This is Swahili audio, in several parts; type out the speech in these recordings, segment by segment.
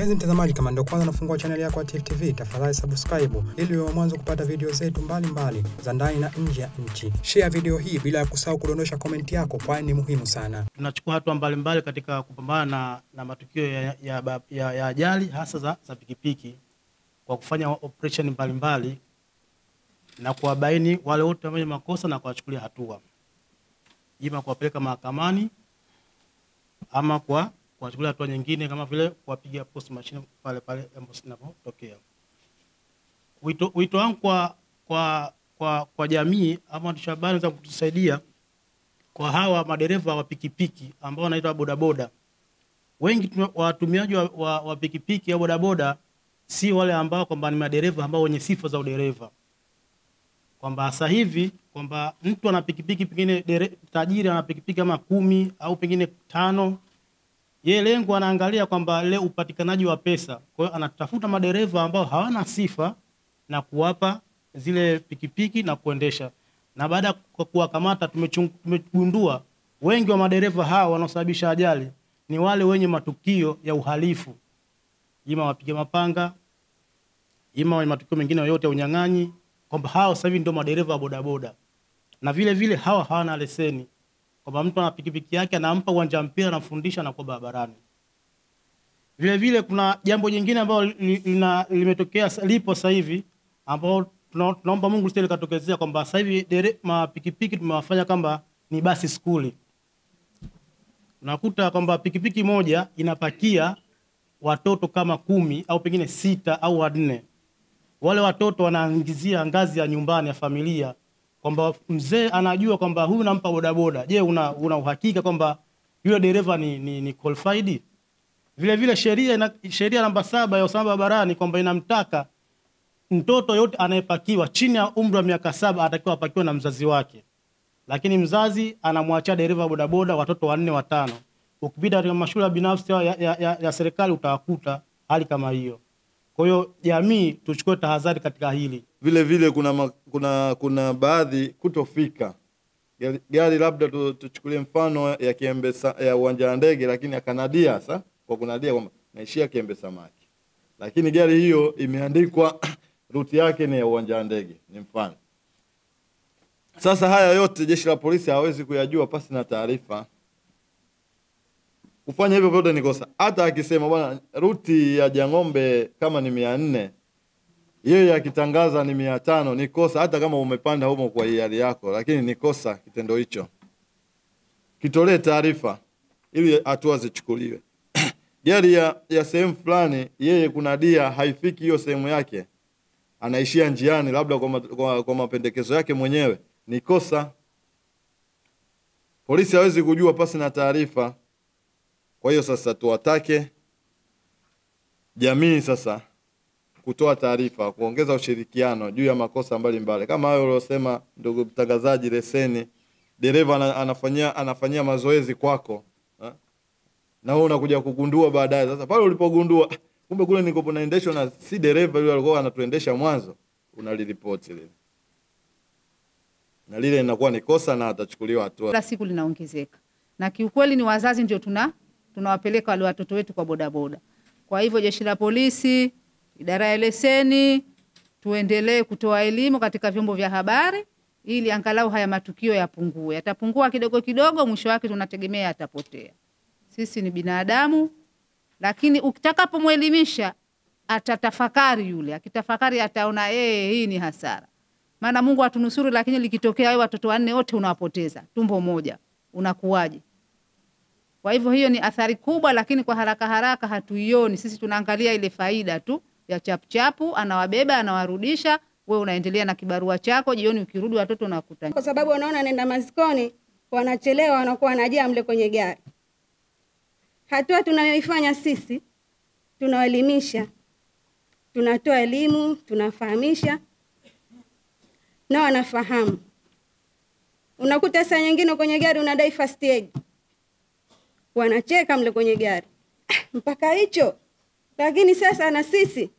Mpenzi mtazamaji, kama ndio kwanza nafungua chaneli yako ya Tifu TV, tafadhali subscribe ili uwe wa mwanzo kupata video zetu mbalimbali za ndani na nje ya nchi. Share video hii bila ya kusahau kudondosha komenti yako, kwani ni muhimu sana. tunachukua hatua mbalimbali katika kupambana na, na matukio ya, ya, ya, ya ajali hasa za, za pikipiki kwa kufanya operation mbalimbali na kuwabaini wale wote wenye makosa na kuwachukulia hatua, ima kuwapeleka mahakamani ama kwa kuwachukulia hatua nyingine kama vile kuwapiga post machine pale pale ambapo inapotokea. Wito, wito wangu kwa, kwa, kwa, kwa jamii ama waandishi wa habari za kutusaidia kwa hawa madereva wa pikipiki ambao wanaitwa bodaboda. Wengi watumiaji wa, wa, wa pikipiki au bodaboda si wale ambao kwamba ni madereva ambao wenye sifa za udereva, kwamba sasa hivi kwamba mtu ana pikipiki pengine tajiri ana pikipiki kama kumi au pengine tano, yeye lengo anaangalia kwamba ile upatikanaji wa pesa. Kwa hiyo anatafuta madereva ambao hawana sifa na kuwapa zile pikipiki na kuendesha. Na baada ya kuwakamata tumegundua wengi wa madereva hawa wanaosababisha ajali ni wale wenye matukio ya uhalifu, ima wapiga mapanga, ima wenye matukio mengine yoyote ya unyang'anyi, kwamba hao sasa hivi ndio madereva wa bodaboda, na vile vile hawa hawana leseni, kwamba mtu ana pikipiki yake anampa uwanja wa mpira, anamfundisha anakuwa barabarani. Vile vile kuna jambo jingine ambalo limetokea lipo sasa hivi ambao tunaomba Mungu lisije likatokezea kwamba sasa hivi mapikipiki tumewafanya kwamba ni basi skuli. Unakuta kwamba pikipiki moja inapakia watoto kama kumi au pengine sita au wanne. Wale watoto wanaangizia ngazi ya nyumbani ya familia, kwamba mzee anajua kwamba huyu nampa bodaboda. Je, una, una uhakika kwamba yule dereva ni, ni, ni qualified? Vile vile sheria sheria namba saba ya usalama barabarani kwamba inamtaka mtoto yote anayepakiwa chini ya umri wa miaka saba atakiwa apakiwe na mzazi wake, lakini mzazi anamwachia dereva bodaboda watoto wanne watano. Ukipita katika mashule binafsi ya, ya, ya, ya serikali utawakuta hali kama hiyo. Kwa hiyo jamii tuchukue tahadhari katika hili. vile vile kuna, ma, kuna, kuna baadhi kutofika gari, labda tu- tuchukulie mfano ya Kiembe ya uwanja wa ndege, lakini akanadia sa kwa kunadia kwamba naishia Kiembe Samaki, lakini gari hiyo imeandikwa ruti yake ni ya uwanja wa ndege, ni mfano. Sasa haya yote jeshi la polisi hawezi kuyajua pasi na taarifa. Kufanya hivyo vyote ni kosa. Hata akisema bwana, ruti ya Jang'ombe kama ni mia nne yeye akitangaza ni mia tano ni kosa, hata kama umepanda humo kwa hiari yako, lakini ni kosa kitendo hicho. Kitolee taarifa ili hatua zichukuliwe. Gari ya, ya sehemu fulani, yeye kuna dia haifiki hiyo sehemu yake, anaishia njiani, labda kwa, kwa, kwa mapendekezo yake mwenyewe, ni kosa. Polisi hawezi kujua pasi na taarifa. Kwa hiyo sasa tuwatake jamii sasa kutoa taarifa, kuongeza ushirikiano juu ya makosa mbalimbali kama hayo uliosema, ndugu mtangazaji. Leseni, dereva anafanyia anafanyia mazoezi kwako ha? na wewe unakuja kugundua baadaye. Sasa pale ulipogundua "Ah, kumbe kule niko naendeshwa na si dereva yule alikuwa anatuendesha mwanzo, unaliripoti lile na lile linakuwa ni kosa na atachukuliwa hatua. kila siku linaongezeka, na kiukweli ni wazazi ndio tuna tunawapeleka wale watoto wetu kwa bodaboda. Kwa hivyo jeshi la polisi, idara ya leseni, tuendelee kutoa elimu katika vyombo vya habari ili angalau haya matukio yapungue. Yatapungua kidogo kidogo, mwisho wake tunategemea yatapotea. Sisi ni binadamu, lakini utakapomwelimisha atatafakari. Yule akitafakari ataona yeye, hii ni hasara maana Mungu atunusuru, lakini likitokea wewe watoto wanne wote unawapoteza, tumbo moja, unakuwaje? Kwa hivyo hiyo ni athari kubwa, lakini kwa haraka haraka hatuioni sisi. Tunaangalia ile faida tu ya chapuchapu, anawabeba anawarudisha, we unaendelea na kibarua chako. Jioni ukirudi watoto unakuta kwa sababu wanaona nenda mazikoni, wanachelewa, wanakuwa wanajaa mle kwenye gari. Hatua tunayoifanya sisi, tunawaelimisha, tunatoa elimu, tunafahamisha na wanafahamu. Unakuta saa nyingine kwenye gari unadai first aid, wanacheka mle kwenye gari. Mpaka hicho. Lakini sasa na sisi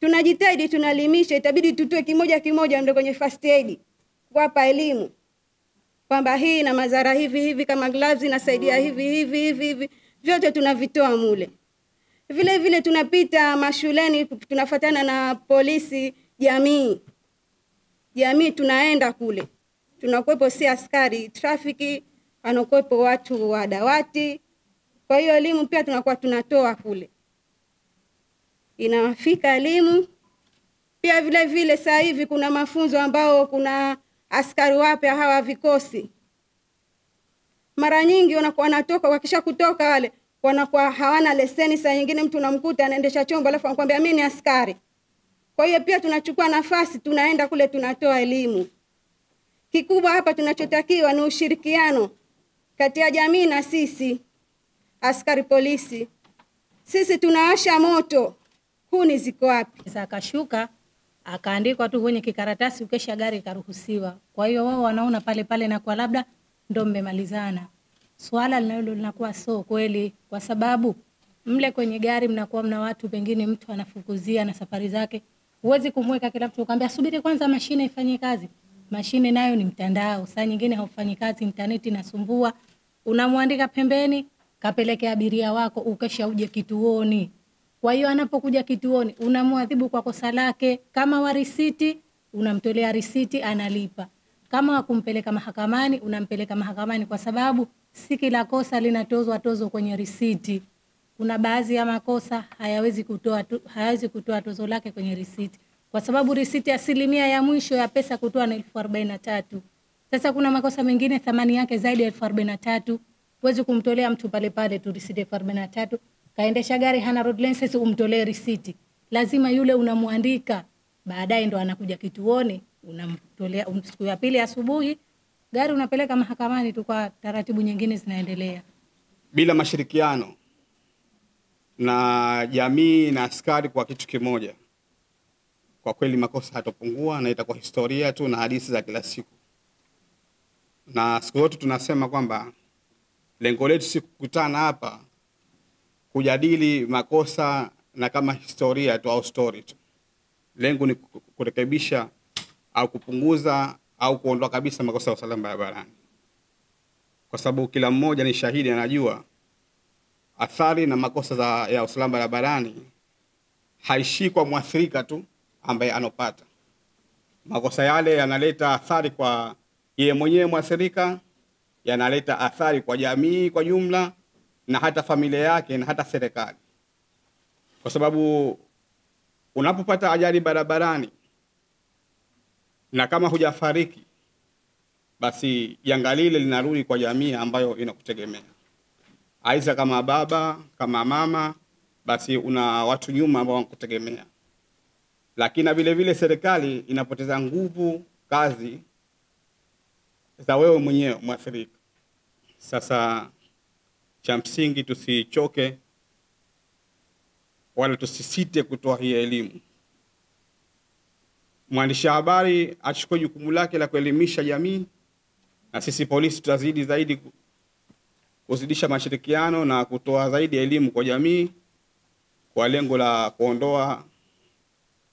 tunajitahidi, tunalimisha. Itabidi tutoe kimoja kimoja mle kwenye first aid, kuwapa elimu. Kwamba hii na madhara hivi hivi, kama gloves inasaidia hivi hivi hivi hivi, vyote tunavitoa mule. Vile vile tunapita mashuleni, tunafuatana na polisi jamii. Jamii, tunaenda kule, tunakuwepo si askari trafiki, wanakuwepo watu wa dawati. Kwa hiyo elimu pia tunakuwa tunatoa kule, inafika elimu pia. Vile vile sasa hivi kuna mafunzo ambao kuna askari wapya hawa vikosi, mara nyingi wanakuwa wanatoka, wakisha kutoka wale wanakuwa hawana leseni. Saa nyingine mtu unamkuta anaendesha chombo alafu anakuambia mimi ni askari. Kwa hiyo pia tunachukua nafasi, tunaenda kule, tunatoa elimu. Kikubwa hapa tunachotakiwa ni ushirikiano kati ya jamii na sisi askari polisi. Sisi tunawasha moto, kuni ziko wapi? Akashuka akaandikwa tu kwenye kikaratasi, ukesha gari ikaruhusiwa. Kwa hiyo wao wanaona pale pale na kwa labda ndo mmemalizana. Swala linalo linakuwa so kweli, kwa sababu mle kwenye gari mnakuwa mna watu, pengine mtu anafukuzia na safari zake. Huwezi kumweka kila mtu ukamwambia subiri kwanza mashine ifanye kazi. Mashine nayo ni mtandao, saa nyingine haufanyi kazi, intaneti inasumbua. Unamwandika pembeni, kapeleke abiria wako, ukesha uje kituoni. Kwa hiyo anapokuja kituoni unamwadhibu kwa kosa lake. Kama wa risiti, unamtolea risiti, analipa. Kama wakumpeleka mahakamani, unampeleka mahakamani, kwa sababu si kila kosa linatozwa tozo kwenye risiti. Kuna baadhi ya makosa hayawezi kutoa hayawezi kutoa tozo lake kwenye risiti, kwa sababu risiti asilimia ya mwisho ya pesa kutoa ni elfu arobaini na tatu. Sasa kuna makosa mengine thamani yake zaidi ya elfu arobaini na tatu. Huwezi kumtolea mtu pale pale tu risiti elfu arobaini na tatu kaendesha gari hana road license, umtolee risiti. Lazima yule unamwandika, baadaye ndo anakuja kituoni, unamtolea um, siku ya pili asubuhi, gari unapeleka mahakamani tu, kwa taratibu nyingine zinaendelea. bila mashirikiano na jamii na askari kwa kitu kimoja, kwa kweli makosa hatopungua na itakuwa historia tu na hadithi za kila siku. Na siku zote tunasema kwamba lengo letu si kukutana hapa kujadili makosa na kama historia tu au story tu. Lengo ni kurekebisha au kupunguza au kuondoa kabisa makosa ya usalama barabarani, kwa sababu kila mmoja ni shahidi, anajua athari na makosa za, ya usalama barabarani haishii kwa mwathirika tu ambaye anopata makosa yale, yanaleta athari kwa yeye mwenyewe mwathirika, yanaleta athari kwa jamii kwa jumla, na hata familia yake na hata serikali, kwa sababu unapopata ajali barabarani na kama hujafariki, basi janga lile linarudi kwa jamii ambayo inakutegemea. Aidha kama baba kama mama, basi una watu nyuma ambao wanakutegemea. Lakini na vile vile serikali inapoteza nguvu kazi za wewe mwenyewe mwathirika. Sasa cha msingi tusichoke wala tusisite kutoa hii elimu. Mwandishi wa habari achukue jukumu lake la kuelimisha jamii, na sisi polisi tutazidi zaidi kuzidisha mashirikiano na kutoa zaidi elimu kwa jamii kwa lengo la kuondoa